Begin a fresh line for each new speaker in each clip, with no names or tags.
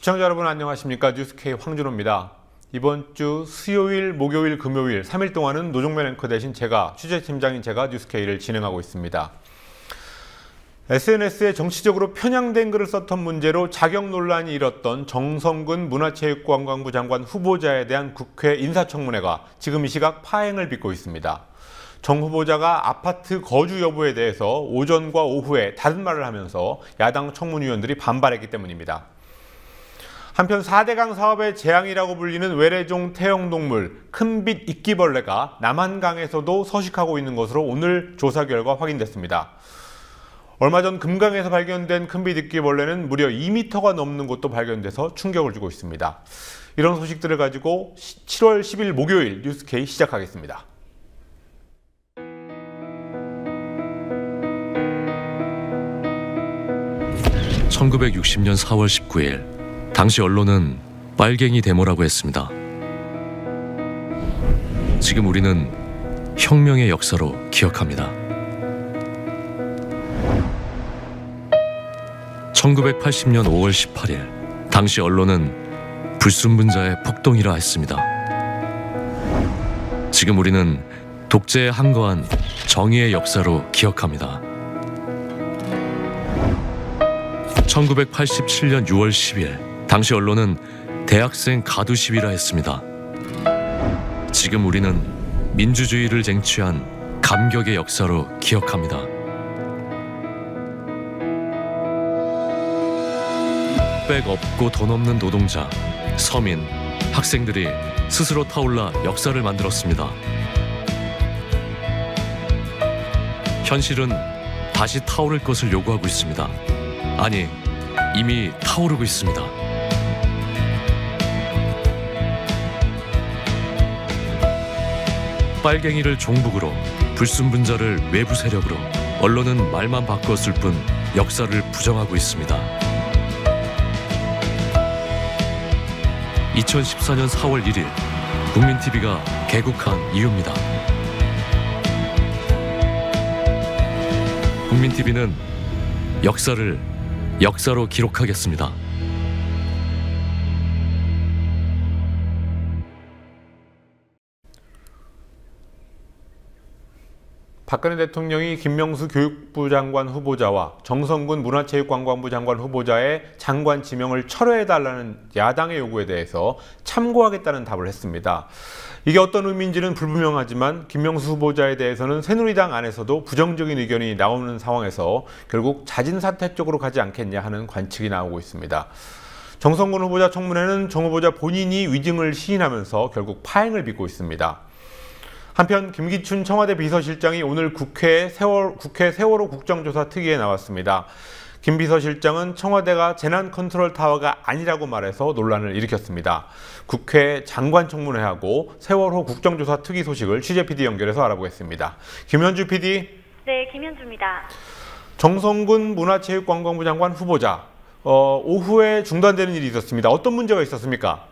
시청자 여러분 안녕하십니까 뉴스K 황준호입니다. 이번 주 수요일, 목요일, 금요일 3일 동안은 노종면 앵커 대신 제가 취재팀장인 제가 뉴스K를 진행하고 있습니다. SNS에 정치적으로 편향된 글을 썼던 문제로 자격 논란이 일었던 정성근 문화체육관광부 장관 후보자에 대한 국회 인사청문회가 지금 이 시각 파행을 빚고 있습니다. 정 후보자가 아파트 거주 여부에 대해서 오전과 오후에 다른 말을 하면서 야당 청문위원들이 반발했기 때문입니다. 한편 4대강 사업의 재앙이라고 불리는 외래종 태형동물 큰빛 이끼벌레가 남한강에서도 서식하고 있는 것으로 오늘 조사 결과 확인됐습니다. 얼마 전 금강에서 발견된 큰빛 이끼벌레는 무려 2m가 넘는 곳도 발견돼서 충격을 주고 있습니다. 이런 소식들을 가지고 7월 10일 목요일 뉴스케이 시작하겠습니다.
1960년 4월 19일 당시 언론은 빨갱이 데모라고 했습니다. 지금 우리는 혁명의 역사로 기억합니다. 1980년 5월 18일 당시 언론은 불순분자의 폭동이라 했습니다. 지금 우리는 독재에 항거한 정의의 역사로 기억합니다. 1987년 6월 10일 당시 언론은 대학생 가두 시위라 했습니다. 지금 우리는 민주주의를 쟁취한 감격의 역사로 기억합니다. 백 없고 돈 없는 노동자, 서민, 학생들이 스스로 타올라 역사를 만들었습니다. 현실은 다시 타오를 것을 요구하고 있습니다. 아니, 이미 타오르고 있습니다. 빨갱이를 종북으로, 불순분자를 외부 세력으로, 언론은 말만 바꿨을 뿐 역사를 부정하고 있습니다. 2014년 4월 1일 국민TV가 개국한 이유입니다. 국민TV는 역사를 역사로 기록하겠습니다.
박근혜 대통령이 김명수 교육부 장관 후보자와 정성군 문화체육관광부 장관 후보자의 장관 지명을 철회해달라는 야당의 요구에 대해서 참고하겠다는 답을 했습니다. 이게 어떤 의미인지는 불분명하지만 김명수 후보자에 대해서는 새누리당 안에서도 부정적인 의견이 나오는 상황에서 결국 자진 사퇴 쪽으로 가지 않겠냐 하는 관측이 나오고 있습니다. 정성군 후보자 청문회는 정 후보자 본인이 위증을 시인하면서 결국 파행을 빚고 있습니다. 한편 김기춘 청와대 비서실장이 오늘 국회 세월, 국회 세월호 국정조사 특위에 나왔습니다. 김 비서실장은 청와대가 재난 컨트롤 타워가 아니라고 말해서 논란을 일으켰습니다. 국회 장관 청문회하고 세월호 국정조사 특위 소식을 취재 PD 연결해서 알아보겠습니다. 김현주 PD.
네, 김현주입니다.
정성군 문화체육관광부 장관 후보자 어, 오후에 중단되는 일이 있었습니다. 어떤 문제가 있었습니까?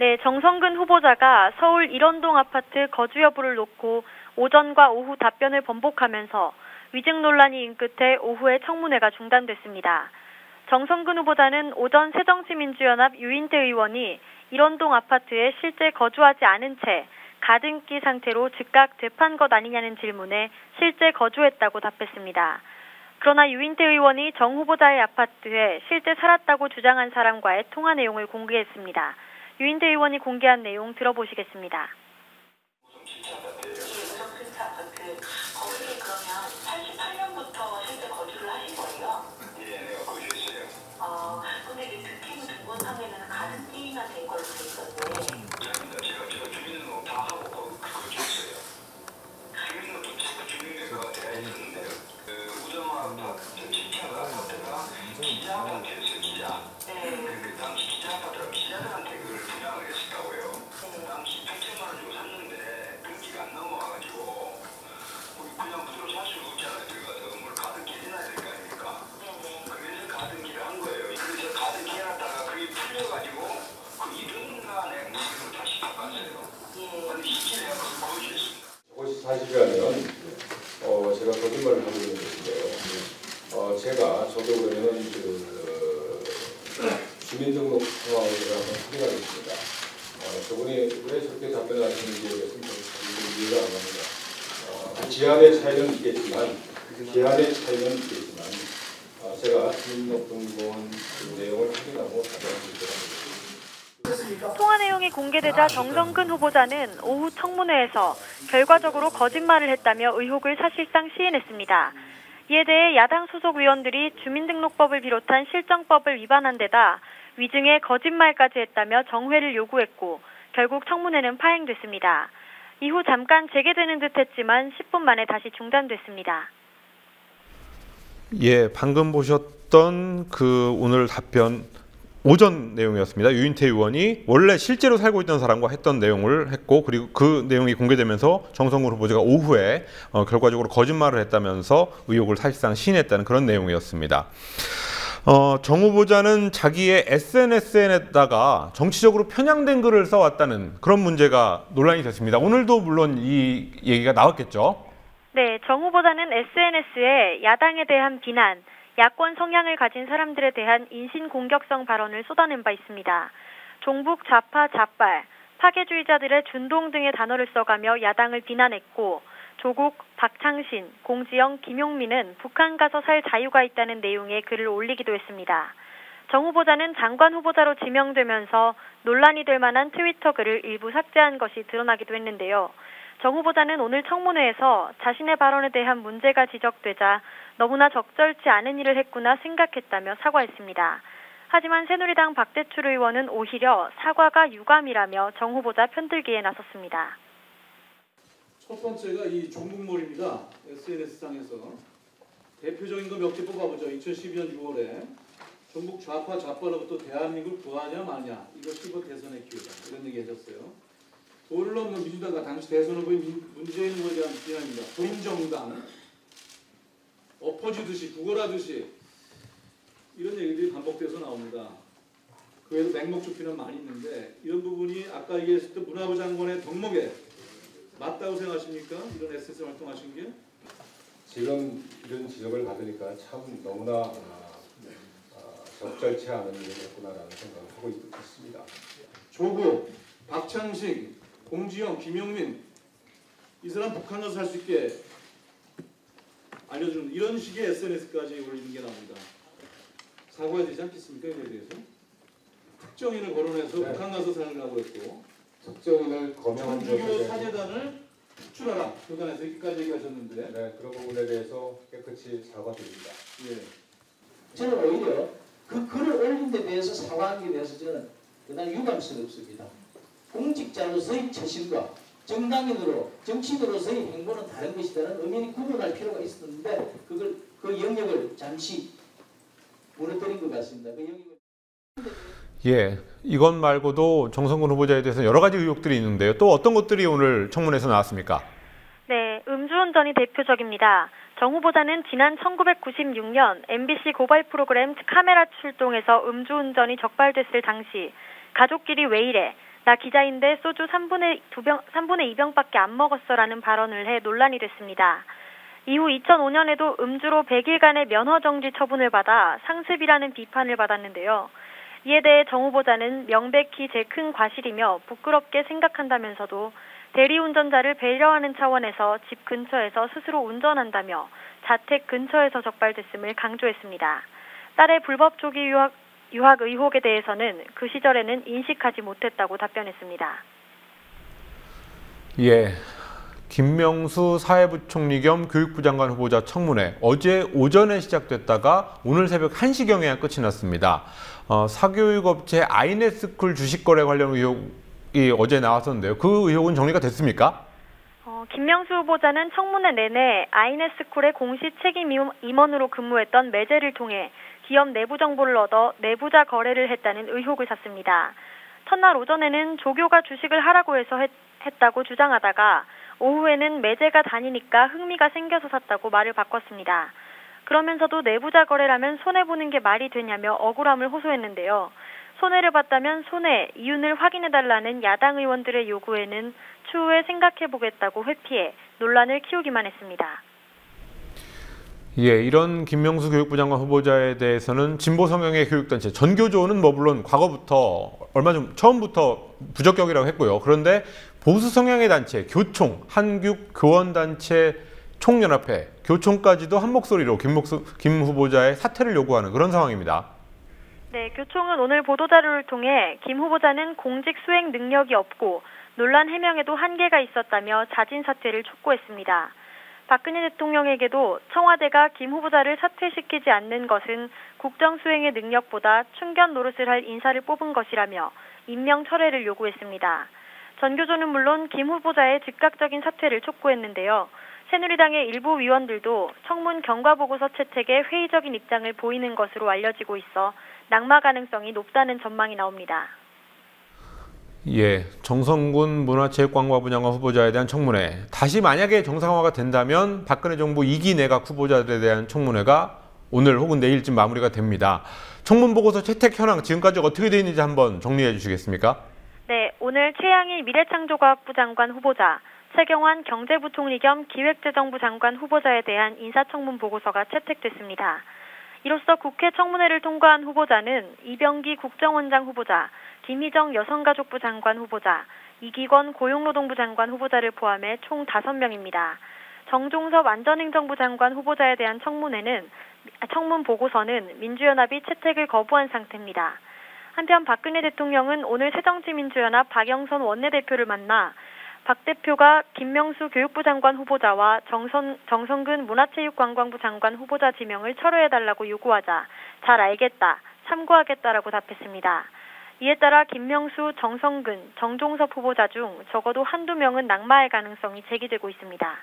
네, 정성근 후보자가 서울 일원동 아파트 거주 여부를 놓고 오전과 오후 답변을 번복하면서 위증 논란이 인 끝에 오후에 청문회가 중단됐습니다. 정성근 후보자는 오전 새정치민주연합 유인태 의원이 일원동 아파트에 실제 거주하지 않은 채 가등기 상태로 즉각 재판 것 아니냐는 질문에 실제 거주했다고 답했습니다. 그러나 유인태 의원이 정 후보자의 아파트에 실제 살았다고 주장한 사람과의 통화 내용을 공개했습니다. 유인태 의원이 공개한 내용 들어보시겠습니다. 후보자는 오후 청문회에서 결과적으로 거짓말을 했다며 의혹을 사실상 시인했습니다. 이에 대해 야당 소속 의원들이 주민등록법을 비롯한 실정법을 위반한 데다 위증에 거짓말까지 했다며 정회를 요구했고 결국 청문회는 파행됐습니다. 이후 잠깐 재개되는 듯 했지만 10분 만에 다시 중단됐습니다.
예, 방금 보셨던 그 오늘 답변 오전 내용이었습니다. 유인태 의원이 원래 실제로 살고 있던 사람과 했던 내용을 했고 그리고 그 내용이 공개되면서 정성근 후보자가 오후에 어, 결과적으로 거짓말을 했다면서 의혹을 사실상 시인했다는 그런 내용이었습니다. 어, 정 후보자는 자기의 SNS에다가 정치적으로 편향된 글을 써왔다는 그런 문제가 논란이 됐습니다. 오늘도 물론 이 얘기가 나왔겠죠.
네, 정 후보자는 SNS에 야당에 대한 비난, 야권 성향을 가진 사람들에 대한 인신 공격성 발언을 쏟아낸 바 있습니다. 종북 좌파 좌빨, 파괴주의자들의 준동 등의 단어를 써가며 야당을 비난했고 조국, 박창신, 공지영, 김용민은 북한 가서 살 자유가 있다는 내용의 글을 올리기도 했습니다. 정 후보자는 장관 후보자로 지명되면서 논란이 될 만한 트위터 글을 일부 삭제한 것이 드러나기도 했는데요. 정 후보자는 오늘 청문회에서 자신의 발언에 대한 문제가 지적되자 너무나 적절치 않은 일을 했구나 생각했다며 사과했습니다. 하지만 새누리당 박대출 의원은 오히려 사과가 유감이라며 정 후보자 편들기에 나섰습니다.
첫 번째가 이 종북몰입니다. SNS상에서 대표적인 거 몇 개 뽑아보죠. 2012년 6월에 종북 좌파 좌파로부터 대한민국을 구하냐 마냐 이거 15 대선의 기회다 이런 얘기 하셨어요. 돌로 없는 민주당과 당시 대선 후보인 문재인 후보에 대한 비난입니다. 보임정당 엎어지듯이 구걸하듯이 이런 얘기들이 반복돼서 나옵니다. 그 외에도 맹목 좁히는 많이 있는데 이런 부분이 아까 얘기했을 때 문화부 장관의 덕목에 맞다고 생각하십니까? 이런 SS 활동하신 게?
지금 이런 지적을 받으니까 참 너무나 아, 아, 적절치 않은 일이었구나라는 생각을 하고 있, 있습니다.
조국, 박창식, 공지영, 김용민 이 사람 북한 가서 살 수 있게 알려주는 이런 식의 SNS까지 올리는 게 나옵니다. 사과해야 되지 않겠습니까? 이거에 대해서? 특정인을 거론해서
네.
북한 가서 살라고 했고
특정인을 거명한
천주교 사제단을 축출하라 교단에서 이렇게까지 얘기하셨는데
네, 그런 부분에 대해서 깨끗이 사과드립니다.
예.
저는 오히려 그 글을 올린 데 대해서 사과한 게 대해서 저는 그다음 유감스럽습니다. 공직자로서의 처신과 정당인으로 정치인으로서의 행보는 다른 것이다는 의미를 구분할 필요가 있었는데 그걸 그 영역을 잠시 무너뜨린 것 같습니다. 그 영역을
예, 이것 말고도 정성근 후보자에 대해서 여러 가지 의혹들이 있는데요. 또 어떤 것들이 오늘 청문회에서 나왔습니까?
네, 음주운전이 대표적입니다. 정 후보자는 지난 1996년 MBC 고발 프로그램 카메라 출동에서 음주운전이 적발됐을 당시 가족끼리 왜 이래? 나 기자인데 소주 3분의 2병, 3분의 2병밖에 안 먹었어라는 발언을 해 논란이 됐습니다. 이후 2005년에도 음주로 100일간의 면허 정지 처분을 받아 상습이라는 비판을 받았는데요. 이에 대해 정 후보자는 명백히 제 큰 과실이며 부끄럽게 생각한다면서도 대리운전자를 배려하는 차원에서 집 근처에서 스스로 운전한다며 자택 근처에서 적발됐음을 강조했습니다. 딸의 불법 조기 유학, 유학 의혹에 대해서는 그 시절에는 인식하지 못했다고 답변했습니다.
예. 김명수 사회부총리 겸 교육부 장관 후보자 청문회 어제 오전에 시작됐다가 오늘 새벽 1시경에 끝이 났습니다. 어, 사교육 업체 아이네스쿨 주식 거래 관련 의혹이 어제 나왔었는데요. 그 의혹은 정리가 됐습니까?
어, 김명수 후보자는 청문회 내내 아이네스쿨의 공식 책임 임원- 임원으로 근무했던 매제를 통해 기업 내부 정보를 얻어 내부자 거래를 했다는 의혹을 샀습니다. 첫날 오전에는 조교가 주식을 하라고 해서 했, 했다고 주장하다가 오후에는 매제가 다니니까 흥미가 생겨서 샀다고 말을 바꿨습니다. 그러면서도 내부자 거래라면 손해보는 게 말이 되냐며 억울함을 호소했는데요. 손해를 봤다면 손해, 이윤을 확인해달라는 야당 의원들의 요구에는 추후에 생각해보겠다고 회피해 논란을 키우기만 했습니다.
예, 이런 김명수 교육부 장관 후보자에 대해서는 진보 성향의 교육단체 전교조는 뭐 물론 과거부터 얼마 전 처음부터 부적격이라고 했고요. 그런데 보수 성향의 단체 교총, 한국 교원단체 총연합회, 교총까지도 한 목소리로 김, 목소, 김 후보자의 사퇴를 요구하는 그런 상황입니다.
네, 교총은 오늘 보도자료를 통해 김 후보자는 공직 수행 능력이 없고 논란 해명에도 한계가 있었다며 자진 사퇴를 촉구했습니다. 박근혜 대통령에게도 청와대가 김 후보자를 사퇴시키지 않는 것은 국정 수행의 능력보다 충견 노릇을 할 인사를 뽑은 것이라며 임명 철회를 요구했습니다. 전교조는 물론 김 후보자의 즉각적인 사퇴를 촉구했는데요. 새누리당의 일부 위원들도 청문 경과보고서 채택에 회의적인 입장을 보이는 것으로 알려지고 있어 낙마 가능성이 높다는 전망이 나옵니다.
예, 정성군 문화체육관광부 장관 후보자에 대한 청문회. 다시 만약에 정상화가 된다면 박근혜 정부 2기 내각 후보자들에 대한 청문회가 오늘 혹은 내일쯤 마무리가 됩니다. 청문 보고서 채택 현황 지금까지 어떻게 되어 있는지 한번 정리해 주시겠습니까?
네, 오늘 최양희 미래창조과학부 장관 후보자, 최경환 경제부총리 겸 기획재정부 장관 후보자에 대한 인사청문 보고서가 채택됐습니다. 이로써 국회 청문회를 통과한 후보자는 이병기 국정원장 후보자, 김희정 여성가족부 장관 후보자, 이기권 고용노동부 장관 후보자를 포함해 총 5명입니다. 정종섭 안전행정부 장관 후보자에 대한 청문회는 청문 보고서는 민주연합이 채택을 거부한 상태입니다. 한편 박근혜 대통령은 오늘 새정치민주연합 박영선 원내대표를 만나 박 대표가 김명수 교육부 장관 후보자와 정선, 정성근 문화체육관광부 장관 후보자 지명을 철회해달라고 요구하자 잘 알겠다, 참고하겠다라고 답했습니다. 이에 따라 김명수, 정성근, 정종섭 후보자 중 적어도 한두 명은 낙마할 가능성이 제기되고 있습니다.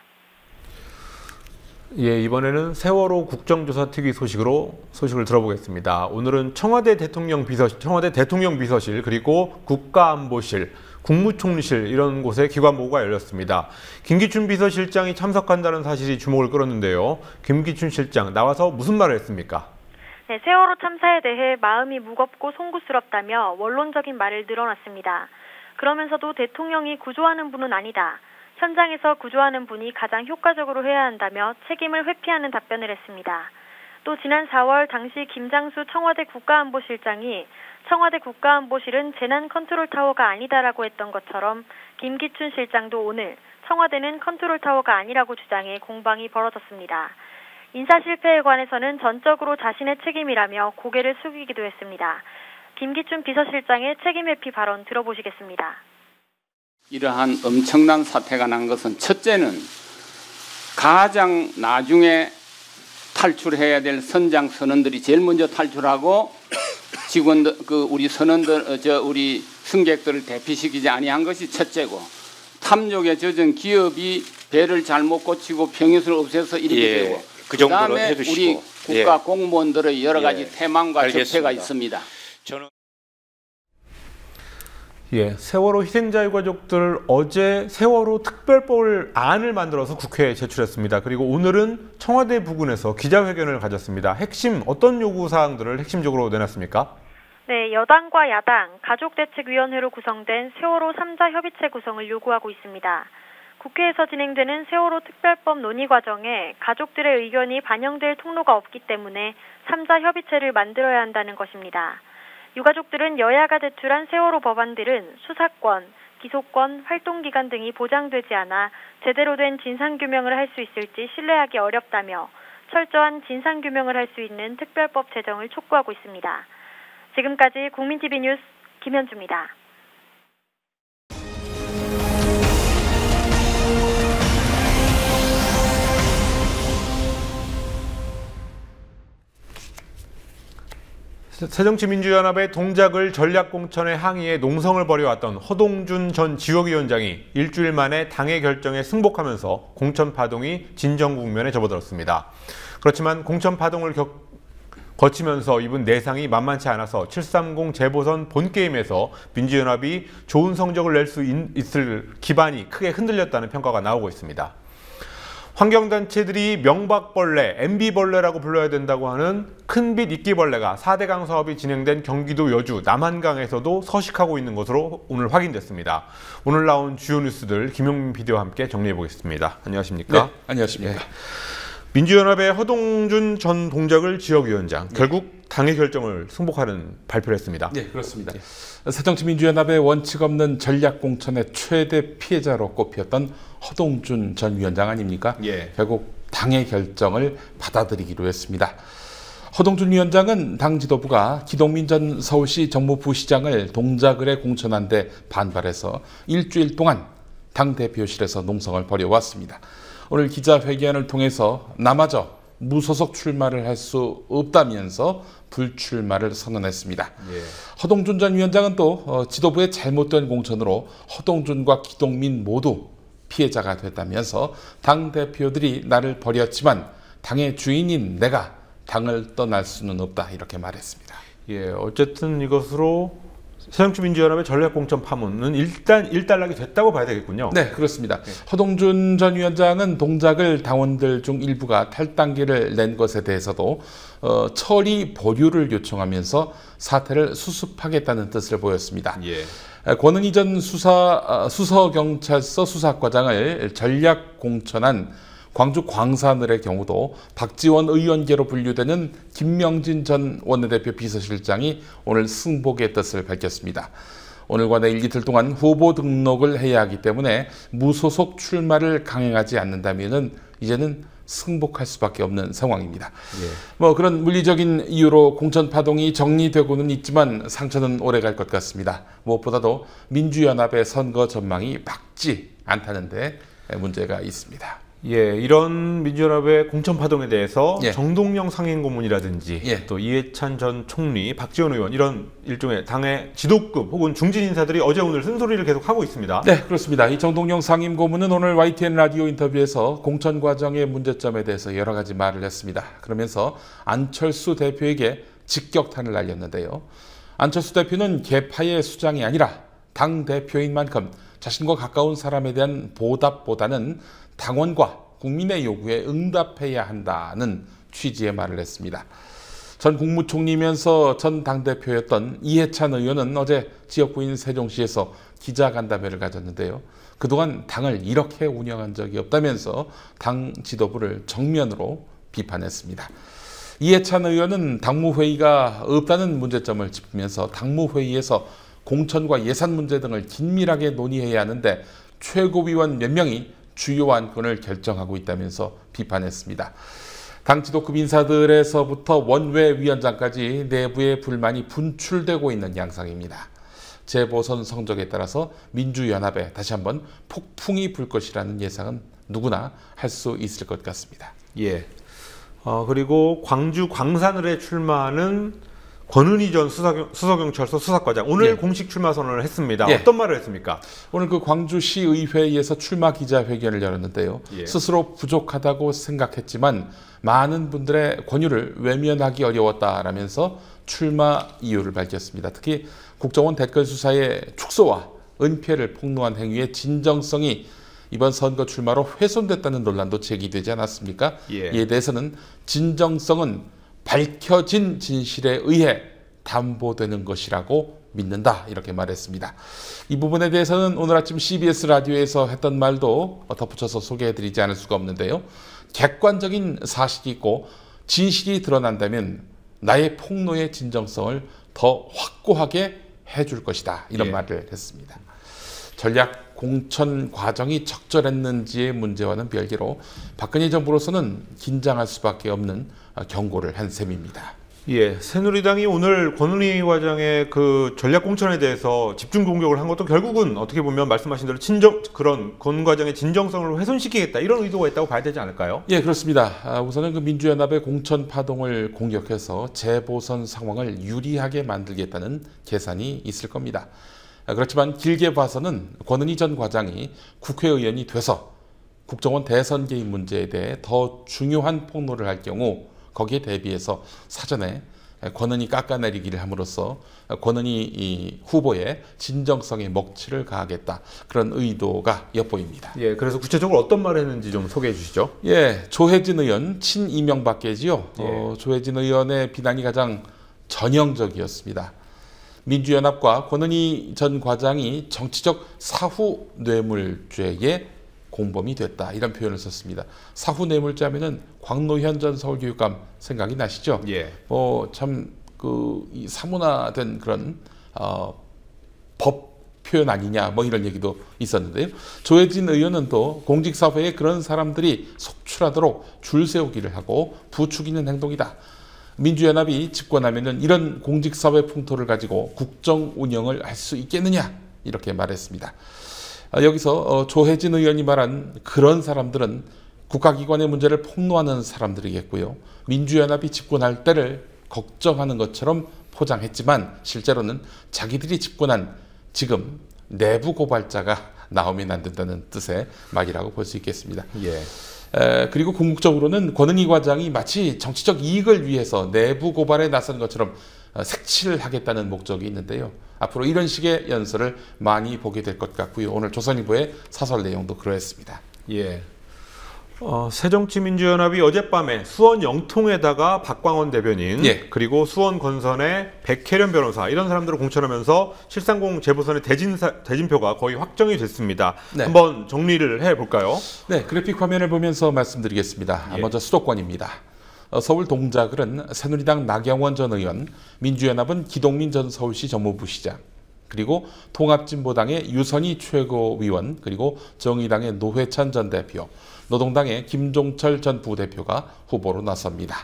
예, 이번에는 세월호 국정조사 특위 소식으로 소식을 들어보겠습니다. 오늘은 청와대 대통령 비서실, 청와대 대통령 비서실 그리고 국가안보실, 국무총리실 이런 곳에 기관 모가 열렸습니다. 김기춘 비서실장이 참석한다는 사실이 주목을 끌었는데요. 김기춘 실장 나와서 무슨 말을 했습니까?
네, 세월호 참사에 대해 마음이 무겁고 송구스럽다며 원론적인 말을 늘어놨습니다. 그러면서도 대통령이 구조하는 분은 아니다. 현장에서 구조하는 분이 가장 효과적으로 해야 한다며 책임을 회피하는 답변을 했습니다. 또 지난 4월 당시 김장수 청와대 국가안보실장이 청와대 국가안보실은 재난 컨트롤 타워가 아니다라고 했던 것처럼 김기춘 실장도 오늘 청와대는 컨트롤 타워가 아니라고 주장해 공방이 벌어졌습니다. 인사 실패에 관해서는 전적으로 자신의 책임이라며 고개를 숙이기도 했습니다. 김기춘 비서실장의 책임 회피 발언 들어보시겠습니다.
이러한 엄청난 사태가 난 것은 첫째는 가장 나중에 탈출해야 될 선장 선원들이 제일 먼저 탈출하고 직원들 그 우리 선원들 어, 저 우리 승객들을 대피시키지 아니한 것이 첫째고 탐욕에 젖은 기업이 배를 잘못 고치고 평유수를 없애서 이렇게
예,
되고
그
그다음에. 우리 국가
예.
공무원들의 여러 가지
예,
태만과
알겠습니다.
적폐가 있습니다.
예, 세월호 희생자 유가족들 어제 세월호 특별법을 안을 만들어서 국회에 제출했습니다. 그리고 오늘은 청와대 부근에서 기자회견을 가졌습니다. 핵심 어떤 요구 사항들을 핵심적으로 내놨습니까?
네, 여당과 야당, 가족대책위원회로 구성된 세월호 3자 협의체 구성을 요구하고 있습니다. 국회에서 진행되는 세월호 특별법 논의 과정에 가족들의 의견이 반영될 통로가 없기 때문에 3자 협의체를 만들어야 한다는 것입니다. 유가족들은 여야가 제출한 세월호 법안들은 수사권, 기소권, 활동기간 등이 보장되지 않아 제대로 된 진상규명을 할 수 있을지 신뢰하기 어렵다며 철저한 진상규명을 할 수 있는 특별법 제정을 촉구하고 있습니다. 지금까지 국민TV 뉴스 김현주입니다.
새정치민주연합의 동작을 전략공천에 항의해 농성을 벌여왔던 허동준 전 지역위원장이 일주일 만에 당의 결정에 승복하면서 공천 파동이 진정 국면에 접어들었습니다. 그렇지만 공천 파동을 겪, 거치면서 입은 내상이 만만치 않아서 730 재보선 본게임에서 민주연합이 좋은 성적을 낼 수 있을 기반이 크게 흔들렸다는 평가가 나오고 있습니다. 환경단체들이 명박벌레, MB벌레라고 불러야 된다고 하는 큰빛 이끼벌레가 4대강 사업이 진행된 경기도 여주 남한강에서도 서식하고 있는 것으로 오늘 확인됐습니다. 오늘 나온 주요 뉴스들 김용민 PD와 함께 정리해 보겠습니다. 안녕하십니까?
안녕하십니까.
민주연합의 허동준 전 동작을 지역위원장 결국 당의 결정을 승복하는 발표를 했습니다.
네, 그렇습니다. 새정치민주연합의 원칙 없는 전략 공천의 최대 피해자로 꼽혔던 허동준 전 위원장 아닙니까?
예.
결국 당의 결정을 받아들이기로 했습니다. 허동준 위원장은 당 지도부가 기동민 전 서울시 정무부시장을 동작을에 공천한 데 반발해서 일주일 동안 당 대표실에서 농성을 벌여왔습니다. 오늘 기자회견을 통해서 나마저 무소속 출마를 할 수 없다면서 불출마를 선언했습니다.
예.
허동준 전 위원장은 또 어, 지도부의 잘못된 공천으로 허동준과 기동민 모두 피해자가 됐다면서 당 대표들이 나를 버렸지만 당의 주인인 내가 당을 떠날 수는 없다 이렇게 말했습니다.
예, 어쨌든 이것으로 새정치민주연합의 전략공천 파문은 일단 일단락이 됐다고 봐야 되겠군요.
네, 그렇습니다. 허동준 전 위원장은 동작을 당원들 중 일부가 탈당기를 낸 것에 대해서도 어, 처리 보류를 요청하면서 사태를 수습하겠다는 뜻을 보였습니다.
예.
권은희 전 수사 어, 수서경찰서 수사과장을 전략 공천한 광주 광산을의 경우도 박지원 의원계로 분류되는 김명진 전 원내대표 비서실장이 오늘 승복의 뜻을 밝혔습니다. 오늘과 내일 이틀 동안 후보 등록을 해야 하기 때문에 무소속 출마를 강행하지 않는다면은 이제는 승복할 수밖에 없는 상황입니다. 뭐 그런 물리적인 이유로 공천 파동이 정리되고는 있지만 상처는 오래 갈 것 같습니다. 무엇보다도 민주연합의 선거 전망이 밝지 않다는데 문제가 있습니다.
예, 이런 민주연합의 공천 파동에 대해서
예.
정동영 상임 고문이라든지
예.
또 이해찬 전 총리, 박지원 의원 이런 일종의 당의 지도급 혹은 중진 인사들이 어제 오늘 쓴소리를 계속 하고 있습니다.
네, 그렇습니다. 이 정동영 상임 고문은 오늘 YTN 라디오 인터뷰에서 공천 과정의 문제점에 대해서 여러 가지 말을 했습니다. 그러면서 안철수 대표에게 직격탄을 날렸는데요. 안철수 대표는 개파의 수장이 아니라 당 대표인 만큼 자신과 가까운 사람에 대한 보답보다는 당원과 국민의 요구에 응답해야 한다는 취지의 말을 했습니다. 전 국무총리면서 전 당대표였던 이해찬 의원은 어제 지역구인 세종시에서 기자간담회를 가졌는데요. 그동안 당을 이렇게 운영한 적이 없다면서 당 지도부를 정면으로 비판했습니다. 이해찬 의원은 당무회의가 없다는 문제점을 짚으면서 당무회의에서 공천과 예산 문제 등을 긴밀하게 논의해야 하는데 최고위원 몇 명이 주요 안건을 결정하고 있다면서 비판했습니다. 당 지도급 인사들에서부터 원외 위원장까지 내부의 불만이 분출되고 있는 양상입니다. 재보선 성적에 따라서 민주연합에 다시 한번 폭풍이 불 것이라는 예상은 누구나 할 수 있을 것 같습니다.
예. 어, 그리고 광주 광산을에 출마하는 권은희 전 수사경, 수서경찰서 수사과장 오늘
예.
공식 출마 선언을 했습니다.
예.
어떤 말을 했습니까?
오늘 그 광주시 의회에서 출마 기자회견을 열었는데요.
예.
스스로 부족하다고 생각했지만 많은 분들의 권유를 외면하기 어려웠다라면서 출마 이유를 밝혔습니다. 특히 국정원 댓글 수사의 축소와 은폐를 폭로한 행위의 진정성이 이번 선거 출마로 훼손됐다는 논란도 제기되지 않았습니까?
예.
이에 대해서는 진정성은 밝혀진 진실에 의해 담보되는 것이라고 믿는다 이렇게 말했습니다. 이 부분에 대해서는 오늘 아침 CBS 라디오에서 했던 말도 덧붙여서 소개해드리지 않을 수가 없는데요. 객관적인 사실이 있고 진실이 드러난다면 나의 폭로의 진정성을 더 확고하게 해줄 것이다 이런
예.
말을 했습니다. 전략 공천 과정이 적절했는지의 문제와는 별개로 박근혜 정부로서는 긴장할 수밖에 없는 경고를 한 셈입니다.
예, 새누리당이 오늘 권은희 과장의 그 전략 공천에 대해서 집중 공격을 한 것도 결국은 어떻게 보면 말씀하신 대로 진정 그런 권 과장의 진정성을 훼손시키겠다 이런 의도가 있다고 봐야 되지 않을까요?
예, 그렇습니다. 아, 우선은 그 민주연합의 공천 파동을 공격해서 재보선 상황을 유리하게 만들겠다는 계산이 있을 겁니다. 아, 그렇지만 길게 봐서는 권은희 전 과장이 국회의원이 돼서 국정원 대선 개입 문제에 대해 더 중요한 폭로를 할 경우 거기에 대비해서 사전에 권은희 깎아내리기를 함으로써 권은희 이 후보의 진정성에 먹칠을 가하겠다 그런 의도가 엿보입니다.
예, 그래서 구체적으로 어떤 말을 했는지 좀 소개해 주시죠.
예, 조혜진 의원 친이명박계지요.
예.
어, 조혜진 의원의 비난이 가장 전형적이었습니다. 민주연합과 권은희 전 과장이 정치적 사후 뇌물죄에 공범이 됐다 이런 표현을 썼습니다. 사후 뇌물죄 하면은 광노현 전 서울교육감 생각이 나시죠?
예.
뭐참 그이 사문화된 그런 어, 법 표현 아니냐 뭐 이런 얘기도 있었는데요. 조혜진 의원은 또 공직사회에 그런 사람들이 속출하도록 줄 세우기를 하고 부추기는 행동이다. 민주연합이 집권하면은 이런 공직사회 풍토를 가지고 국정 운영을 할 수 있겠느냐 이렇게 말했습니다. 아, 여기서 어, 조혜진 의원이 말한 그런 사람들은 국가기관의 문제를 폭로하는 사람들이겠고요. 민주연합이 집권할 때를 걱정하는 것처럼 포장했지만 실제로는 자기들이 집권한 지금 내부 고발자가 나오면 안 된다는 뜻의 말이라고 볼 수 있겠습니다.
예.
에, 그리고 궁극적으로는 권은희 과장이 마치 정치적 이익을 위해서 내부 고발에 나선 것처럼 어, 색칠을 하겠다는 목적이 있는데요. 앞으로 이런 식의 연설을 많이 보게 될 것 같고요. 오늘 조선일보의 사설 내용도 그러했습니다.
예. 어, 새정치민주연합이 어젯밤에 수원 영통에다가 박광원 대변인
예.
그리고 수원 건선의 백혜련 변호사 이런 사람들을 공천하면서 실상공 재보선의 대진 대진표가 거의 확정이 됐습니다.
네.
한번 정리를 해 볼까요?
네, 그래픽 화면을 보면서 말씀드리겠습니다.
예.
먼저 수도권입니다. 어, 서울 동작을은 새누리당 나경원 전 의원, 민주연합은 기동민 전 서울시 정무부시장, 그리고 통합진보당의 유선희 최고위원, 그리고 정의당의 노회찬 전 대표, 노동당의 김종철 전 부대표가 후보로 나섭니다.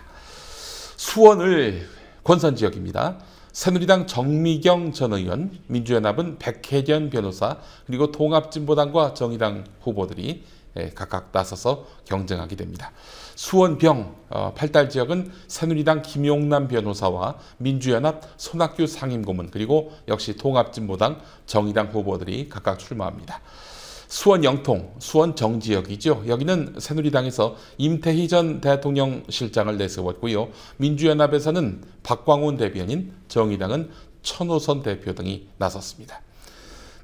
수원을 권선 지역입니다. 새누리당 정미경 전 의원, 민주연합은 백혜련 변호사, 그리고 통합진보당과 정의당 후보들이 예, 각각 나서서 경쟁하게 됩니다. 수원병 어, 팔달 지역은 새누리당 김용남 변호사와 민주연합 손학규 상임고문 그리고 역시 통합진보당 정의당 후보들이 각각 출마합니다. 수원 영통, 수원 정지역이죠. 여기는 새누리당에서 임태희 전 대통령 실장을 내세웠고요. 민주연합에서는 박광훈 대변인, 정의당은 천호선 대표 등이 나섰습니다.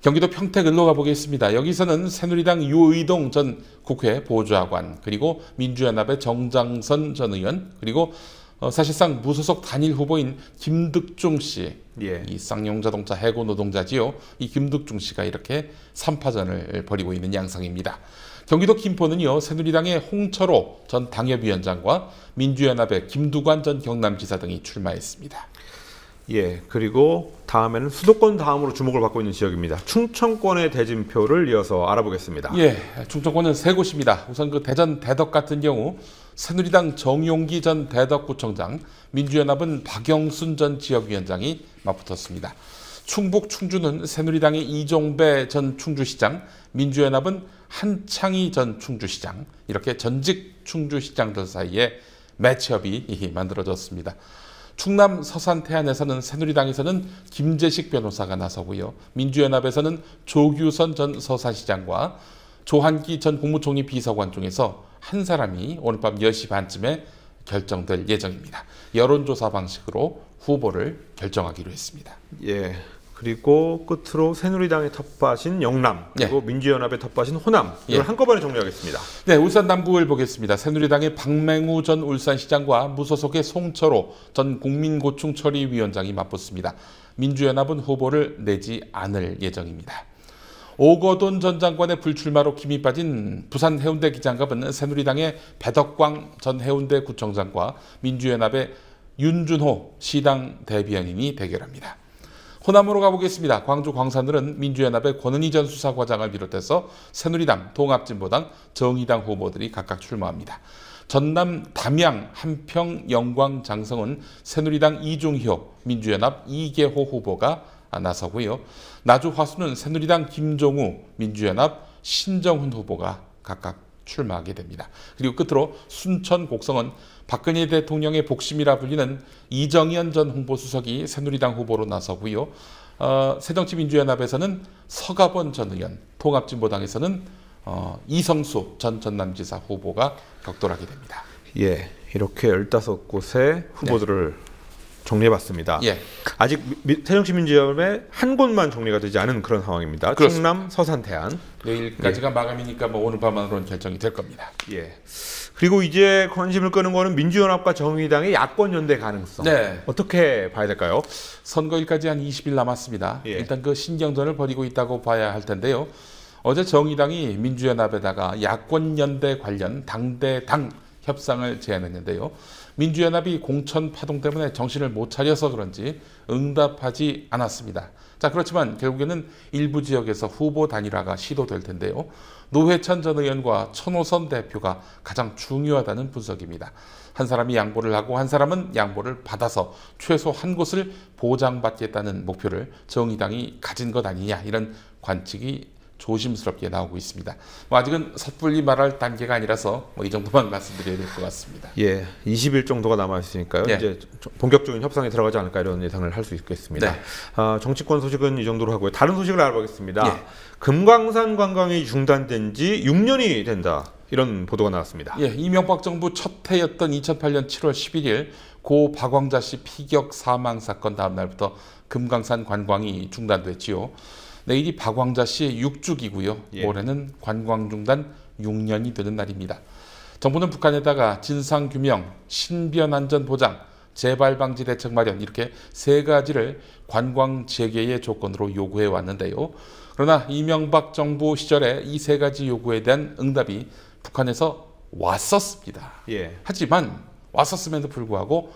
경기도 평택을로 가보겠습니다. 여기서는 새누리당 유의동 전 국회 보좌관 그리고 민주연합의 정장선 전 의원 그리고 어, 사실상 무소속 단일 후보인 김득중 씨,
예.
이 쌍용자동차 해고 노동자지요. 이 김득중 씨가 이렇게 3파전을 벌이고 있는 양상입니다. 경기도 김포는요 새누리당의 홍철호 전 당협위원장과 민주연합의 김두관 전 경남지사 등이 출마했습니다.
예. 그리고 다음에는 수도권 다음으로 주목을 받고 있는 지역입니다. 충청권의 대진표를 이어서 알아보겠습니다.
예, 충청권은 세 곳입니다. 우선 그 대전 대덕 같은 경우 새누리당 정용기 전 대덕구청장, 민주연합은 박영순 전 지역위원장이 맞붙었습니다. 충북 충주는 새누리당의 이종배 전 충주시장, 민주연합은 한창희 전 충주시장, 이렇게 전직 충주시장들 사이에 매치업이 만들어졌습니다. 충남 서산 태안에서는 새누리당에서는 김재식 변호사가 나서고요. 민주연합에서는 조규선 전 서산시장과 조한기 전 국무총리 비서관 중에서 한 사람이 오늘 밤 10시 반쯤에 결정될 예정입니다. 여론조사 방식으로 후보를 결정하기로 했습니다.
예. 그리고 끝으로 새누리당의 텃밭인 영남 그리고 민주연합의 텃밭인 호남 이걸
예.
한꺼번에 정리하겠습니다.
네, 울산 남부를 보겠습니다. 새누리당의 박맹우 전 울산시장과 무소속의 송철호 전 국민고충처리위원장이 맞붙습니다. 민주연합은 후보를 내지 않을 예정입니다. 오거돈 전 장관의 불출마로 김이 빠진 부산 해운대 기장갑은 새누리당의 배덕광 전 해운대 구청장과 민주연합의 윤준호 시당 대변인이 대결합니다. 호남으로 가보겠습니다. 광주 광산을은 민주연합의 권은희 전 수사과장을 비롯해서 새누리당, 통합진보당, 정의당 후보들이 각각 출마합니다. 전남 담양, 한평, 영광, 장성은 새누리당 이중효, 민주연합 이계호 후보가 나서고요. 나주 화수는 새누리당 김종우, 민주연합 신정훈 후보가 각각 출마하게 됩니다. 그리고 끝으로 순천 곡성은 박근혜 대통령의 복심이라 불리는 이정현 전 홍보수석이 새누리당 후보로 나서고요. 어, 새정치민주연합에서는 서가번 전 의원, 통합진보당에서는 어, 이성수 전 전남지사 후보가 격돌하게 됩니다.
예. 이렇게 15곳의 후보들을 정리해봤습니다.
예.
아직 미- 새정치민주연합의 한 곳만 정리가 되지 않은 그런 상황입니다.
그렇습니다.
충남 서산 태안.
내일까지가 마감이니까 뭐 오늘 밤 안으로는 결정이 될 겁니다.
예. 그리고 이제 관심을 끄는 거는 민주연합과 정의당의 야권 연대 가능성.
네.
어떻게 봐야 될까요?
선거일까지 한 20일 남았습니다.
예.
일단 그 신경전을 벌이고 있다고 봐야 할 텐데요. 어제 정의당이 민주연합에다가 야권 연대 관련 당대 당 협상을 제안했는데요. 민주연합이 공천 파동 때문에 정신을 못 차려서 그런지 응답하지 않았습니다. 자 그렇지만 결국에는 일부 지역에서 후보 단일화가 시도될 텐데요. 노회찬 전 의원과 천호선 대표가 가장 중요하다는 분석입니다. 한 사람이 양보를 하고 한 사람은 양보를 받아서 최소 한 곳을 보장받겠다는 목표를 정의당이 가진 것 아니냐 이런 관측이 조심스럽게 나오고 있습니다. 뭐 아직은 섣불리 말할 단계가 아니라서 뭐 이 정도만 말씀드려야 될 것 같습니다.
예, 20일 정도가 남아 있으니까요.
예.
이제 본격적인 협상에 들어가지 않을까 이런 예상을 할 수 있겠습니다.
네.
아, 정치권 소식은 이 정도로 하고요. 다른 소식을 알아보겠습니다.
예.
금강산 관광이 중단된 지 6년이 된다. 이런 보도가 나왔습니다.
예, 이명박 정부 첫 해였던 2008년 7월 11일 고 박광자 씨 피격 사망 사건 다음 날부터 금강산 관광이 중단됐지요. 내일이 박광자 씨의 6주기고요.
예.
올해는 관광 중단 6년이 되는 날입니다. 정부는 북한에다가 진상 규명, 신변 안전 보장, 재발 방지 대책 마련 이렇게 세 가지를 관광 재개의 조건으로 요구해 왔는데요. 그러나 이명박 정부 시절에 이 세 가지 요구에 대한 응답이 북한에서 왔었습니다.
예.
하지만 왔었음에도 불구하고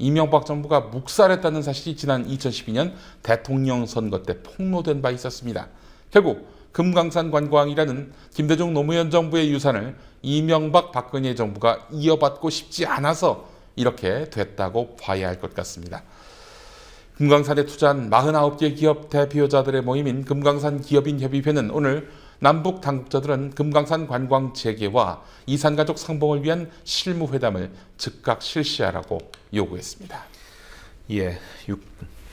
이명박 정부가 묵살했다는 사실이 지난 2012년 대통령 선거 때 폭로된 바 있었습니다. 결국 금강산 관광이라는 김대중 노무현 정부의 유산을 이명박 박근혜 정부가 이어받고 싶지 않아서 이렇게 됐다고 봐야 할 것 같습니다. 금강산에 투자한 49개 기업 대표자들의 모임인 금강산 기업인 협의회는 오늘 남북 당국자들은 금강산 관광 재개와 이산가족 상봉을 위한 실무회담을 즉각 실시하라고 요구했습니다.
예. 육,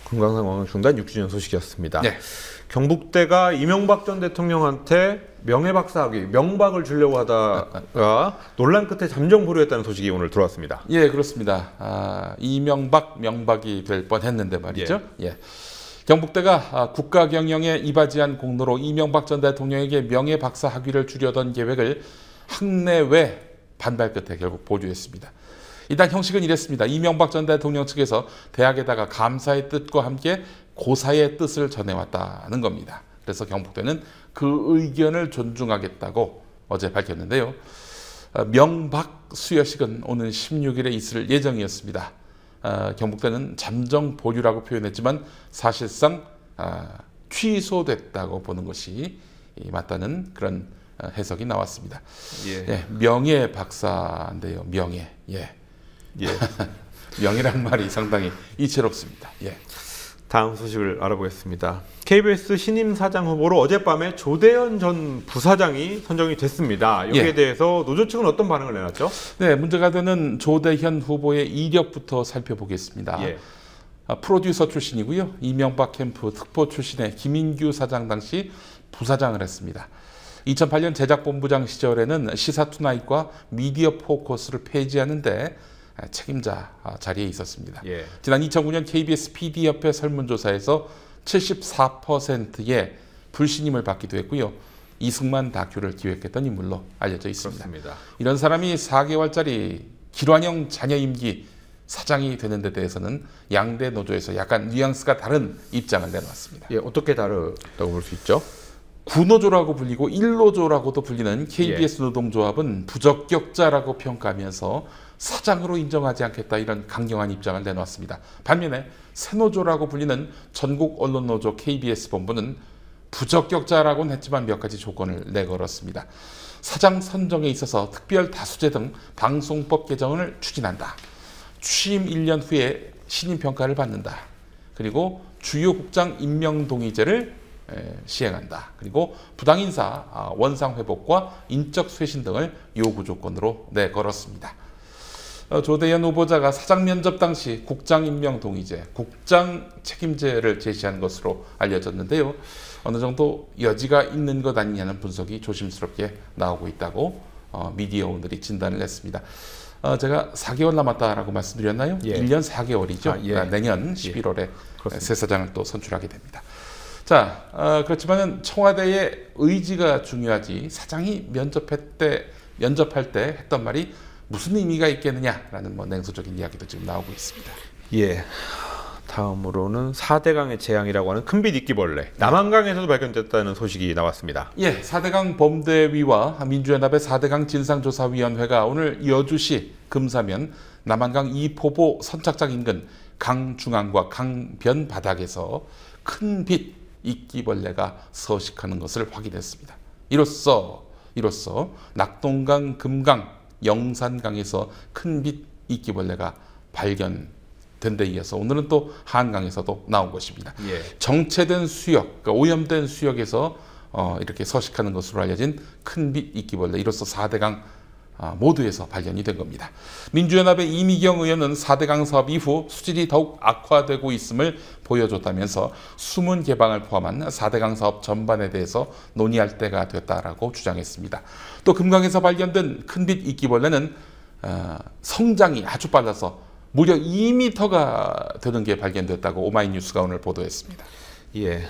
금강산 관광 중단 6주년 소식이었습니다.
네.
경북대가 이명박 전 대통령한테 명예박사학위, 명박을 주려고 하다가 논란 끝에 잠정 보류했다는 소식이 오늘 들어왔습니다.
예, 그렇습니다. 아, 이명박 명박이 될 뻔했는데 말이죠. 예. 경북대가 아, 국가 경영에 이바지한 공로로 이명박 전 대통령에게 명예 박사 학위를 주려던 계획을 학내외 반발 끝에 결국 보류했습니다. 일단 형식은 이랬습니다. 이명박 전 대통령 측에서 대학에다가 감사의 뜻과 함께 고사의 뜻을 전해왔다는 겁니다. 그래서 경북대는 그 의견을 존중하겠다고 어제 밝혔는데요. 어, 명박 수여식은 오는 16일에 있을 예정이었습니다. 어, 경북대는 잠정 보류라고 표현했지만 사실상 아, 취소됐다고 보는 것이 이 맞다는 그런 어, 해석이 나왔습니다.
예.
예, 명예 박사인데요. 명예. 예.
예.
명예란 말이 상당히 이채롭습니다. 예.
다음 소식을 알아보겠습니다. KBS 신임 사장 후보로 어젯밤에 조대현 전 부사장이 선정이 됐습니다. 여기에
예.
대해서 노조 측은 어떤 반응을 내놨죠?
네, 문제가 되는 조대현 후보의 이력부터 살펴보겠습니다.
예.
아, 프로듀서 출신이고요. 이명박 캠프 특보 출신의 김인규 사장 당시 부사장을 했습니다. 2008년 제작본부장 시절에는 시사투나잇과 미디어 포커스를 폐지하는데 아, 책임자 아, 자리에 있었습니다.
예.
지난 2009년 KBS PD협회 설문조사에서 74%의 불신임을 받기도 했고요. 이승만 다큐를 기획했던 인물로 알려져 있습니다.
그렇습니다.
이런 사람이 4개월짜리 길환영 자녀 임기 사장이 되는 데 대해서는 양대 노조에서 약간 뉘앙스가 다른 입장을 내놓았습니다.
예, 어떻게 다르다고 볼 수 있죠?
구노조라고 불리고 일노조라고도 불리는 KBS
예.
노동조합은 부적격자라고 평가하면서 사장으로 인정하지 않겠다 이런 강경한 입장을 내놓았습니다. 반면에 새노조라고 불리는 전국 언론노조 KBS 본부는 부적격자라고는 했지만 몇 가지 조건을 내걸었습니다. 사장 선정에 있어서 특별 다수제 등 방송법 개정을 추진한다. 취임 1년 후에 신임 평가를 받는다. 그리고 주요 국장 임명 동의제를 에, 시행한다. 그리고 부당 인사 아, 원상 회복과 인적 쇄신 등을 요구 조건으로 내걸었습니다. 어, 조대현 후보자가 사장 면접 당시 국장 임명 동의제, 국장 책임제를 제시한 것으로 알려졌는데요. 어느 정도 여지가 있는 것 아니냐는 분석이 조심스럽게 나오고 있다고 어, 미디어 오늘이 진단을 했습니다. 어, 제가 4개월 남았다라고 말씀드렸나요?
예.
1년 4개월이죠.
아, 예.
그러니까 내년 11월에
그렇습니다.
새 사장을 또 선출하게 됩니다. 자, 어, 그렇지만은 청와대의 의지가 중요하지 사장이 면접할 때 면접할 때 했던 말이 무슨 의미가 있겠느냐라는 뭐 냉소적인 이야기도 지금 나오고 있습니다.
예. 다음으로는 4대강의 재앙이라고 하는 큰빛 이끼벌레. 남한강에서도 발견됐다는 소식이 나왔습니다.
예, 4대강 범대위와 민주연합의 4대강 진상조사위원회가 오늘 여주시 금사면 남한강 이포보 선착장 인근 강 중앙과 강변 바닥에서 큰빛 이끼벌레가 서식하는 것을 확인했습니다. 이로써 이로써 낙동강, 금강, 영산강에서 큰 빛 이끼벌레가 발견된 데 이어서 오늘은 또 한강에서도 나온 것입니다.
예.
정체된 수역, 그러니까 오염된 수역에서 어, 이렇게 서식하는 것으로 알려진 큰 빛 이끼벌레 이로써 4대강 아, 모두에서 발견이 된 겁니다. 민주연합의 이미경 의원은 4대강 사업 이후 수질이 더욱 악화되고 있음을 보여줬다면서 수문 개방을 포함한 4대강 사업 전반에 대해서 논의할 때가 됐다라고 주장했습니다. 또 금강에서 발견된 큰빛 이끼벌레는 어, 성장이 아주 빨라서 무려 2m가 되는 게 발견됐다고 오마이뉴스가 오늘 보도했습니다.
예.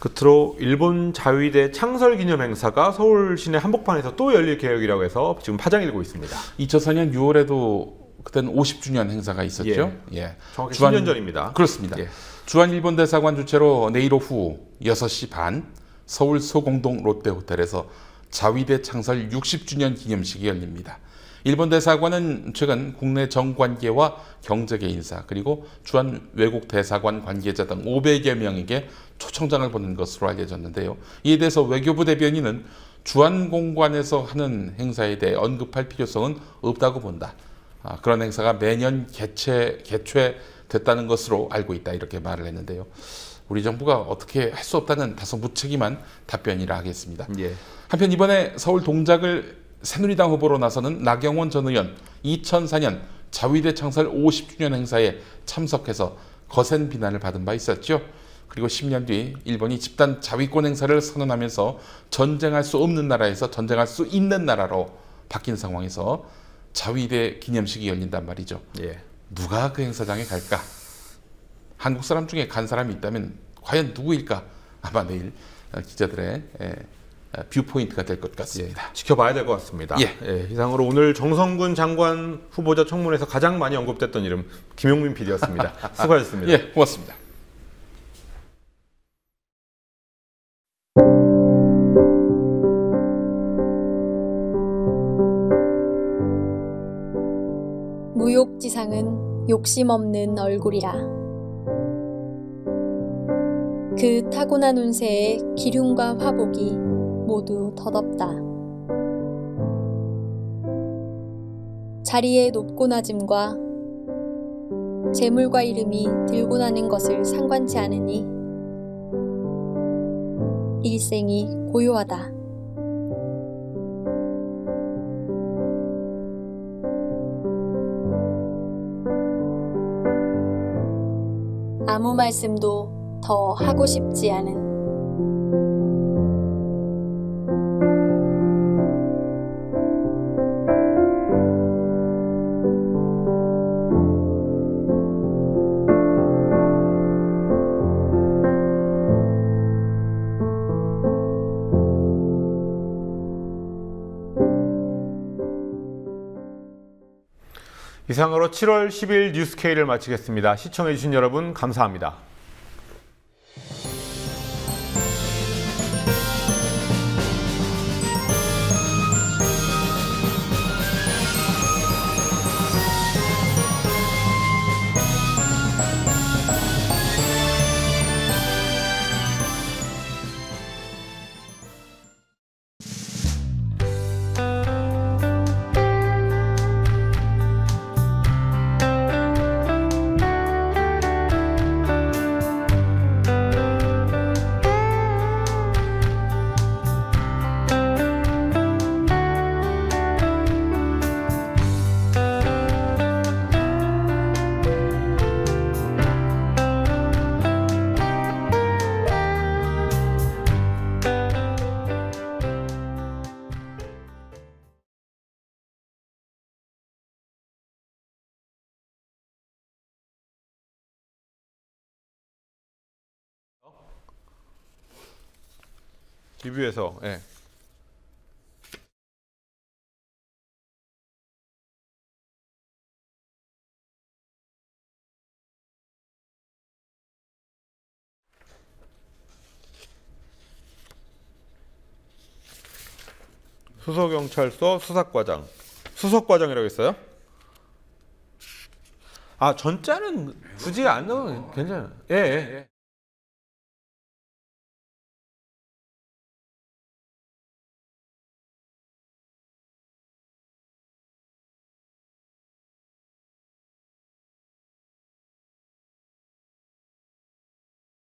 끝으로 일본 자위대 창설 기념 행사가 서울 시내 한복판에서 또 열릴 계획이라고 해서 지금 파장이 일고 있습니다.
2004년 6월에도 그때는 50주년 행사가 있었죠. 예.
정확히
주한-
10년 전입니다.
그렇습니다.
예.
주한 일본 대사관 주최로 내일 오후 6시 반 서울 소공동 롯데 호텔에서 자위대 창설 60주년 기념식이 열립니다. 일본 대사관은 최근 국내 정관계와 경제계 인사 그리고 주한 외국 대사관 관계자 등 500여 명에게 초청장을 보낸 것으로 알려졌는데요. 이에 대해서 외교부 대변인은 주한 공관에서 하는 행사에 대해 언급할 필요성은 없다고 본다. 아, 그런 행사가 매년 개최 개최됐다는 것으로 알고 있다 이렇게 말을 했는데요. 우리 정부가 어떻게 할 수 없다는 다소 무책임한 답변이라 하겠습니다.
예.
한편 이번에 서울 동작을 새누리당 후보로 나서는 나경원 전 의원 2004년 자위대 창설 50주년 행사에 참석해서 거센 비난을 받은 바 있었죠. 그리고 10년 뒤 일본이 집단 자위권 행사를 선언하면서 전쟁할 수 없는 나라에서 전쟁할 수 있는 나라로 바뀐 상황에서 자위대 기념식이 열린단 말이죠.
예.
누가 그 행사장에 갈까? 한국 사람 중에 간 사람이 있다면 과연 누구일까? 아마 내일 어, 기자들의 에, 어, viewpoint가 될 것 같습니다.
지켜봐야 될 것 같습니다.
예.
이상으로 오늘 정성근 장관 후보자 청문회에서 가장 많이 언급됐던 이름 김용민 PD였습니다. 수고하셨습니다.
예, 고맙습니다.
무욕지상은 욕심 없는 얼굴이라. 그 타고난 운세에 기륭과 화복이 모두 덧없다. 자리의 높고 낮음과 재물과 이름이 들고 나는 것을 상관치 않으니 일생이 고요하다. 아무 말씀도 더 하고 싶지 않은
이상으로 7월 10일 뉴스케이를 마치겠습니다. 시청해주신 여러분 감사합니다. 리뷰에서 예. 수서경찰서 수사과장 수석과장이라고 했어요? 아 전자는 굳이 안 넣으면 괜찮아요 예, 예. 예.